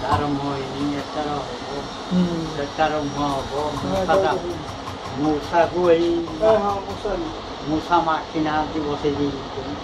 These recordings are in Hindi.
다름호 이민에 따라 오고 다름호 하고 무사다 무사구에 무사 마키나한테 오세지 있거든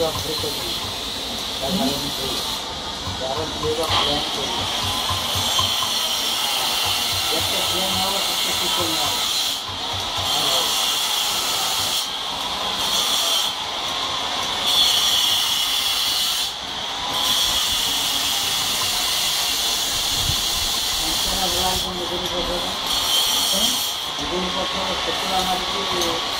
जो हमारे को ग्यारह मिलेगा प्लान को जब तक प्लान ना होगा तब तक कुछ ना होगा Gracias.